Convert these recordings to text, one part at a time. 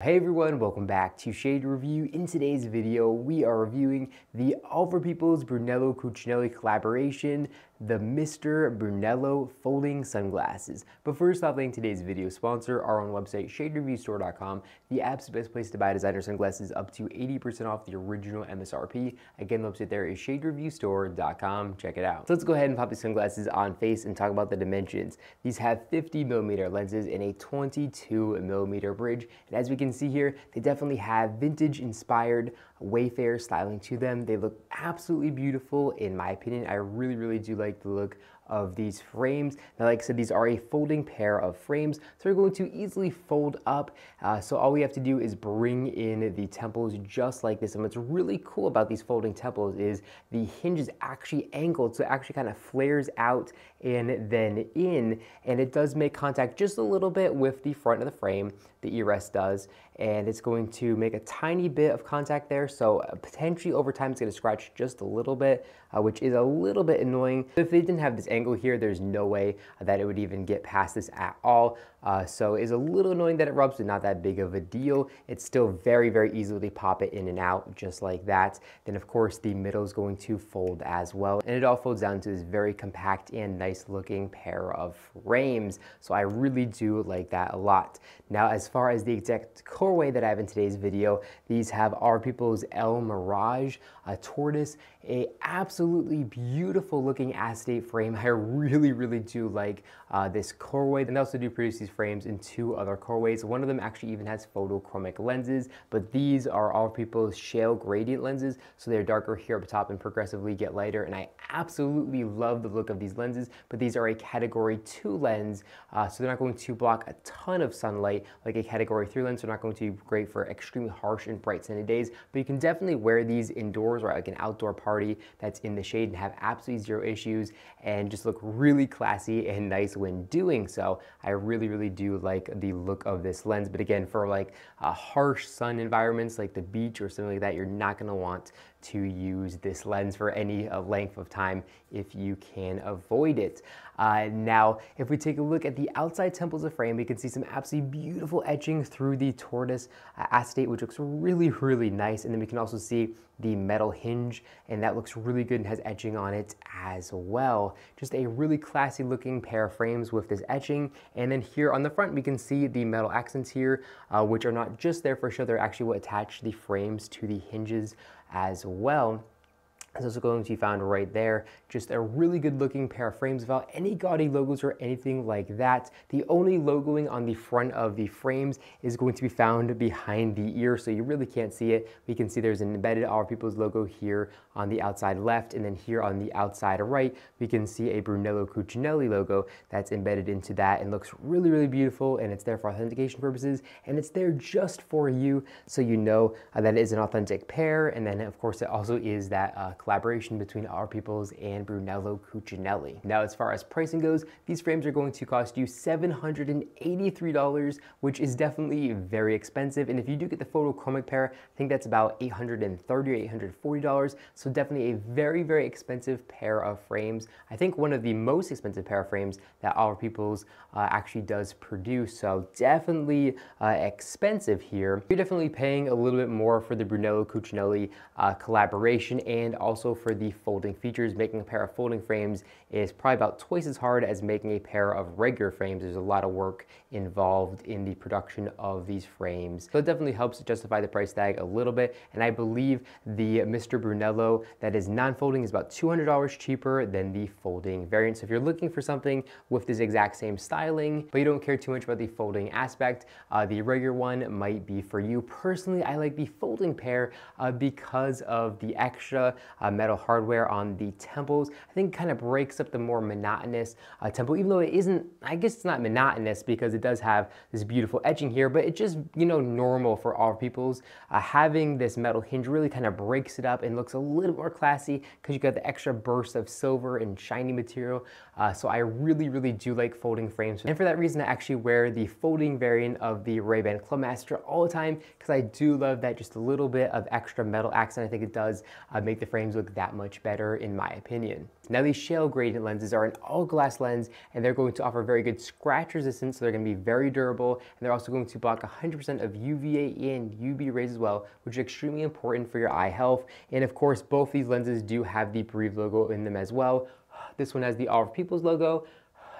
Hey everyone, welcome back to Shade Review. In today's video, we are reviewing the Oliver Peoples Brunello Cucinelli collaboration, the Mr. Brunello folding sunglasses. But first off, thank today's video sponsor, our own website, shadereviewstore.com. The app's best place to buy designer sunglasses up to 80% off the original MSRP. Again, the website there is shadereviewstore.com. Check it out. So let's go ahead and pop these sunglasses on face and talk about the dimensions. These have 50 millimeter lenses and a 22 millimeter bridge. And as we can see here, they definitely have vintage inspired Wayfarer styling to them. They look absolutely beautiful in my opinion. I really, really do like the look of these frames. Now, like I said, these are a folding pair of frames, so they're going to easily fold up. Uh, so all we have to do is bring in the temples just like this. And what's really cool about these folding temples is the hinge is actually angled, so it actually kind of flares out and then in, and it does make contact just a little bit with the front of the frame, the e-rest does, and it's going to make a tiny bit of contact there, so uh, potentially over time it's going to scratch just a little bit, uh, which is a little bit annoying. If they didn't have this angle here, there's no way that it would even get past this at all. Uh, so it's a little annoying that it rubs, but not that big of a deal. It's still very, very easily pop it in and out just like that. Then of course the middle is going to fold as well. And it all folds down to this very compact and nice looking pair of frames. So I really do like that a lot. Now, as far as the exact colorway that I have in today's video, these have Oliver Peoples El Mirage, a tortoise, a absolutely beautiful looking acetate frame. I really, really do like uh, this colorway. And they also do produce these frames in two other colorways. One of them actually even has photochromic lenses, but these are Oliver Peoples shale gradient lenses. So they're darker here up top and progressively get lighter. And I absolutely love the look of these lenses, but these are a category two lens. Uh, so they're not going to block a ton of sunlight like a category three lens. They're not going to be great for extremely harsh and bright sunny days, but you can definitely wear these indoors or like an outdoor party that's in the shade and have absolutely zero issues and just look really classy and nice when doing so. I really, really do like the look of this lens. But again, for like uh, harsh sun environments like the beach or something like that, you're not gonna want to use this lens for any uh, length of time if you can avoid it. Uh, now, if we take a look at the outside temples of frame, we can see some absolutely beautiful etching through the tortoise uh, acetate, which looks really, really nice. And then we can also see the metal hinge, and that looks really good and has etching on it as well. Just a really classy looking pair of frames with this etching. And then here on the front, we can see the metal accents here, uh, which are not just there for show, they're actually what attach the frames to the hinges as well. It's also going to be found right there. Just a really good looking pair of frames without any gaudy logos or anything like that. The only logoing on the front of the frames is going to be found behind the ear, so you really can't see it. We can see there's an embedded Oliver Peoples logo here on the outside left, and then here on the outside right, we can see a Brunello Cucinelli logo that's embedded into that and looks really, really beautiful, and it's there for authentication purposes, and it's there just for you, so you know uh, that it is an authentic pair, and then of course it also is that uh, collaboration between Oliver Peoples and Brunello Cucinelli. Now, as far as pricing goes, these frames are going to cost you $783, which is definitely very expensive. And if you do get the photochromic pair, I think that's about 830 or $840. So definitely a very, very expensive pair of frames. I think one of the most expensive pair of frames that Oliver Peoples uh, actually does produce. So definitely uh, expensive here. You're definitely paying a little bit more for the Brunello Cucinelli uh, collaboration and also for the folding features. Making a pair of folding frames is probably about twice as hard as making a pair of regular frames. There's a lot of work involved in the production of these frames. So it definitely helps to justify the price tag a little bit. And I believe the Mr. Brunello that is non-folding is about $200 cheaper than the folding variant. So if you're looking for something with this exact same styling, but you don't care too much about the folding aspect, uh, the regular one might be for you. Personally, I like the folding pair uh, because of the extra uh, metal hardware on the temples. I think kind of breaks up the more monotonous uh, temple, even though it isn't, I guess it's not monotonous because it does have this beautiful etching here, but it's just, you know, normal for Oliver Peoples. Uh, having this metal hinge really kind of breaks it up and looks a little more classy because you got the extra burst of silver and shiny material. Uh, so I really, really do like folding frames. And for that reason, I actually wear the folding variant of the Ray-Ban Clubmaster all the time because I do love that just a little bit of extra metal accent. I think it does uh, make the frame frames look that much better in my opinion. Now these shale gradient lenses are an all glass lens and they're going to offer very good scratch resistance so they're going to be very durable and they're also going to block 100% of UVA and UV rays as well which is extremely important for your eye health and of course both these lenses do have the Breathe logo in them as well. This one has the Oliver Peoples logo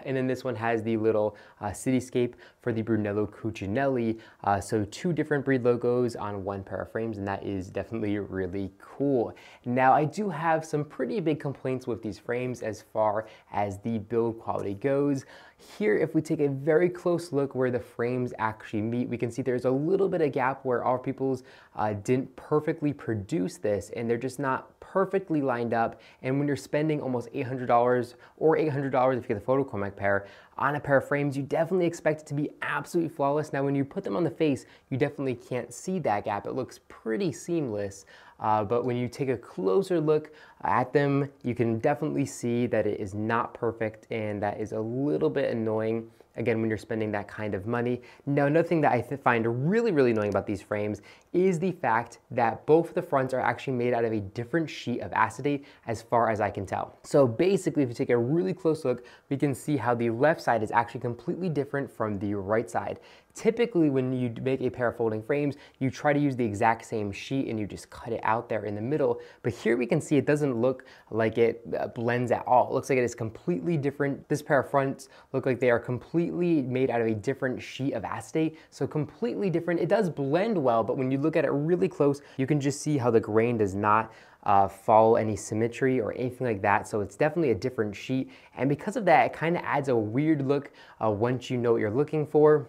and then this one has the little uh, cityscape for the Brunello Cucinelli. Uh, so two different breed logos on one pair of frames, and that is definitely really cool. Now I do have some pretty big complaints with these frames as far as the build quality goes. Here, if we take a very close look where the frames actually meet, we can see there's a little bit of gap where Oliver Peoples uh, didn't perfectly produce this and they're just not perfectly lined up. And when you're spending almost $800 or $800 if you get the photochromic pair on a pair of frames, you definitely expect it to be absolutely flawless. Now, when you put them on the face, you definitely can't see that gap. It looks pretty seamless. Uh, but when you take a closer look at them, you can definitely see that it is not perfect and that is a little bit annoying again, when you're spending that kind of money. Now, another thing that I find really, really annoying about these frames is the fact that both the fronts are actually made out of a different sheet of acetate as far as I can tell. So basically, if you take a really close look, we can see how the left side is actually completely different from the right side. Typically, when you make a pair of folding frames, you try to use the exact same sheet and you just cut it out there in the middle. But here we can see it doesn't look like it uh, blends at all. It looks like it is completely different. This pair of fronts look like they are completely made out of a different sheet of acetate. So completely different. It does blend well, but when you look at it really close, you can just see how the grain does not uh, follow any symmetry or anything like that. So it's definitely a different sheet. And because of that, it kind of adds a weird look uh, once you know what you're looking for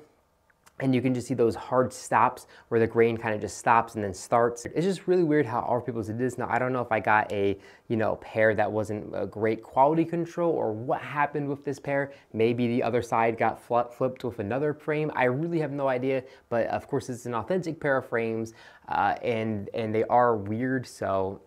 and you can just see those hard stops where the grain kind of just stops and then starts. It's just really weird how Oliver People did this. Now, I don't know if I got a, you know, pair that wasn't a great quality control or what happened with this pair. Maybe the other side got flipped with another frame. I really have no idea, but of course it's an authentic pair of frames uh, and, and they are weird. So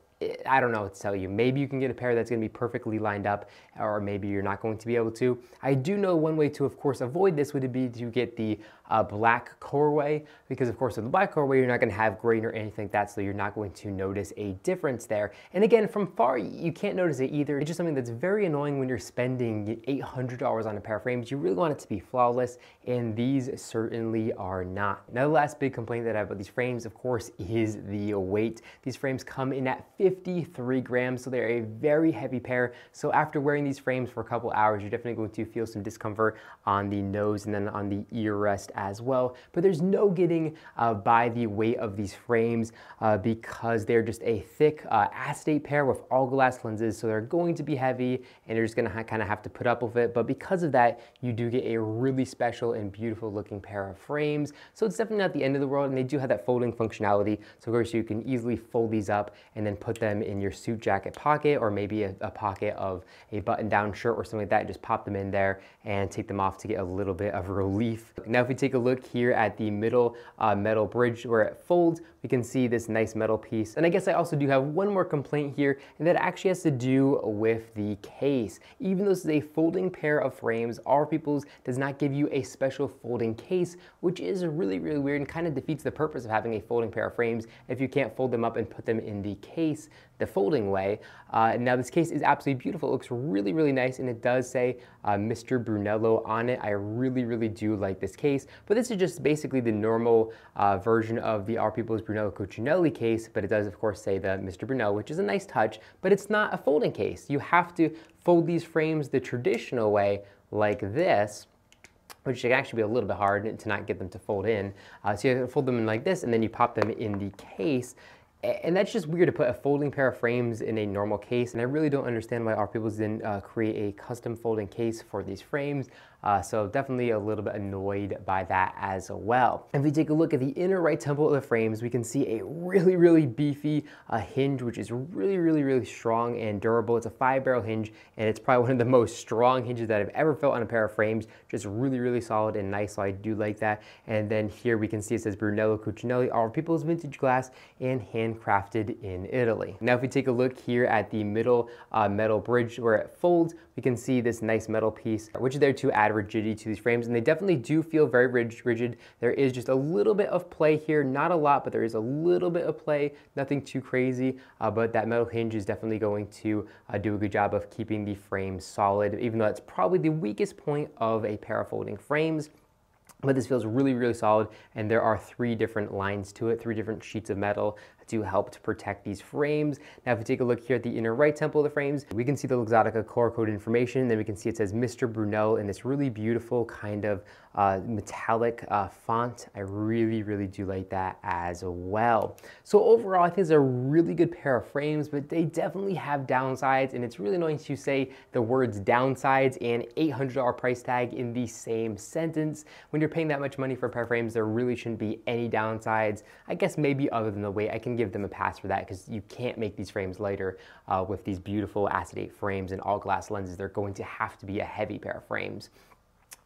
I don't know what to tell you. Maybe you can get a pair that's gonna be perfectly lined up, or maybe you're not going to be able to. I do know one way to, of course, avoid this would be to get the uh, black colorway, because of course with the black colorway, you're not gonna have grain or anything like that, so you're not going to notice a difference there. And again, from far, you can't notice it either. It's just something that's very annoying when you're spending $800 on a pair of frames. You really want it to be flawless, and these certainly are not. Now, the last big complaint that I have about these frames, of course, is the weight. These frames come in at 53 grams, so they're a very heavy pair. So after wearing these frames for a couple hours, you're definitely going to feel some discomfort on the nose and then on the ear rest as well. But there's no getting uh, by the weight of these frames uh, because they're just a thick uh, acetate pair with all glass lenses. So they're going to be heavy and you're just gonna kind of have to put up with it. But because of that, you do get a really special and beautiful looking pair of frames. So it's definitely not the end of the world. And they do have that folding functionality. So of course you can easily fold these up and then put them in your suit jacket pocket or maybe a, a pocket of a button down shirt or something like that. Just pop them in there and take them off to get a little bit of relief. Now if we take a look here at the middle uh, metal bridge where it folds, we can see this nice metal piece. And I guess I also do have one more complaint here, and that actually has to do with the case. Even though this is a folding pair of frames, Oliver Peoples does not give you a special folding case, which is really, really weird and kind of defeats the purpose of having a folding pair of frames if you can't fold them up and put them in the case the folding way. Uh, now this case is absolutely beautiful. It looks really, really nice, and it does say uh, Mr. Brunello on it. I really, really do like this case, but this is just basically the normal uh, version of the Oliver Peoples Brunello Cucinelli case, but it does of course say the Mr. Brunello, which is a nice touch, but it's not a folding case. You have to fold these frames the traditional way like this, which can actually be a little bit hard to not get them to fold in. Uh, so you fold them in like this and then you pop them in the case and that's just weird to put a folding pair of frames in a normal case. And I really don't understand why Oliver People didn't uh, create a custom folding case for these frames. Uh, so definitely a little bit annoyed by that as well. If we take a look at the inner right temple of the frames, we can see a really, really beefy uh, hinge, which is really, really, really strong and durable. It's a five barrel hinge, and it's probably one of the most strong hinges that I've ever felt on a pair of frames. Just really, really solid and nice, so I do like that. And then here we can see it says Brunello Cucinelli, Oliver Peoples Vintage Glass and handcrafted in Italy. Now, if we take a look here at the middle uh, metal bridge where it folds, we can see this nice metal piece, which is there to add rigidity to these frames, and they definitely do feel very rigid. There is just a little bit of play here, not a lot, but there is a little bit of play, nothing too crazy, uh, but that metal hinge is definitely going to uh, do a good job of keeping the frame solid, even though that's probably the weakest point of a pair of folding frames but this feels really, really solid. And there are three different lines to it, three different sheets of metal to help to protect these frames. Now, if we take a look here at the inner right temple of the frames, we can see the Luxottica color code information. Then we can see it says Mr. Brunel in this really beautiful kind of uh, metallic uh, font. I really, really do like that as well. So overall, I think it's a really good pair of frames, but they definitely have downsides. And it's really annoying to say the words downsides and $800 price tag in the same sentence. When you're paying that much money for a pair of frames, there really shouldn't be any downsides. I guess maybe other than the weight, I can give them a pass for that because you can't make these frames lighter uh, with these beautiful acetate frames and all glass lenses. They're going to have to be a heavy pair of frames.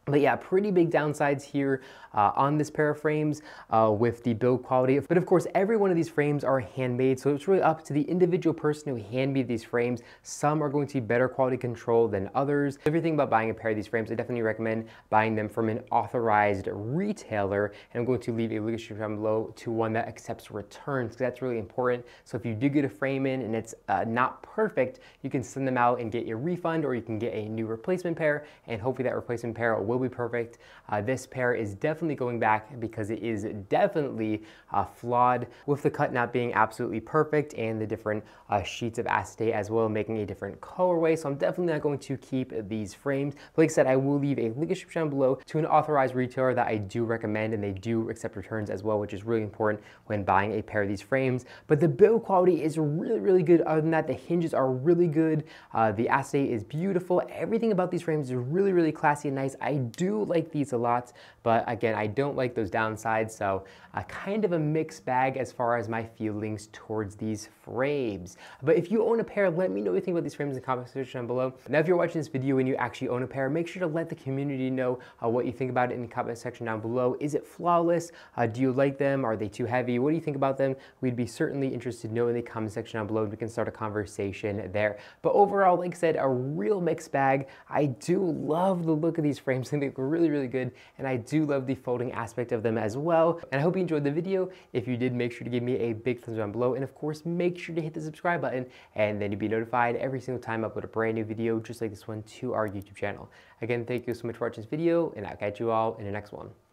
But yeah, pretty big downsides here uh, on this pair of frames uh, with the build quality. But of course, every one of these frames are handmade, so it's really up to the individual person who handmade these frames. Some are going to be better quality control than others. if you Everything about buying a pair of these frames, I definitely recommend buying them from an authorized retailer. And I'm going to leave a link down below to one that accepts returns, because that's really important. So if you do get a frame in and it's uh, not perfect, you can send them out and get your refund, or you can get a new replacement pair, and hopefully that replacement pair will will be perfect. Uh, this pair is definitely going back because it is definitely uh, flawed with the cut not being absolutely perfect and the different uh, sheets of acetate as well, making a different colorway. So I'm definitely not going to keep these frames. But like I said, I will leave a link description below to an authorized retailer that I do recommend and they do accept returns as well, which is really important when buying a pair of these frames. But the build quality is really, really good. Other than that, the hinges are really good. Uh, the acetate is beautiful. Everything about these frames is really, really classy and nice. I do like these a lot, but again, I don't like those downsides, so uh, kind of a mixed bag as far as my feelings towards these frames. But if you own a pair, let me know what you think about these frames in the comment section down below. Now, if you're watching this video and you actually own a pair, make sure to let the community know uh, what you think about it in the comment section down below. Is it flawless? Uh, do you like them? Are they too heavy? What do you think about them? We'd be certainly interested to know in the comment section down below. and We can start a conversation there. But overall, like I said, a real mixed bag. I do love the look of these frames. I think they're really, really good. And I do love the folding aspect of them as well. And I hope you enjoyed the video. If you did, make sure to give me a big thumbs down below. And of course, make sure to hit the subscribe button and then you'll be notified every single time I upload a brand new video just like this one to our YouTube channel. Again, thank you so much for watching this video and I'll catch you all in the next one.